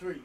three.